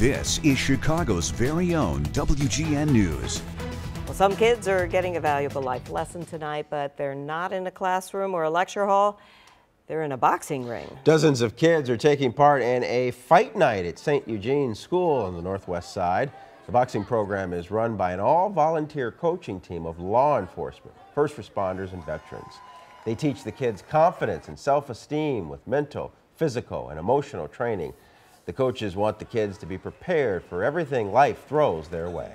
This is Chicago's very own WGN News. Well, some kids are getting a valuable life lesson tonight, but they're not in a classroom or a lecture hall. They're in a boxing ring. Dozens of kids are taking part in a fight night at St. Eugene School on the northwest side. The boxing program is run by an all-volunteer coaching team of law enforcement, first responders, and veterans. They teach the kids confidence and self-esteem with mental, physical, and emotional training. The coaches want the kids to be prepared for everything life throws their way.